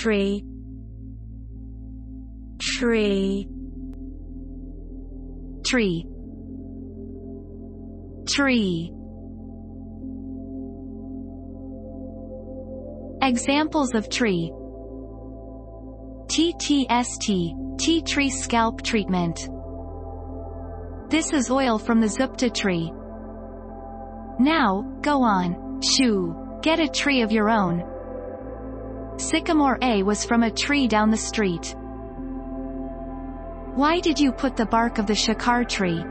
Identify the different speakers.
Speaker 1: tree. Tree.
Speaker 2: Tree. Tree. Examples of tree. TTST, tea tree scalp treatment. This is oil from the zupta tree. Now, go on, shoo, get a tree of your own. Sycamore A was from a tree down the street. Why did you put the bark of the shakar tree,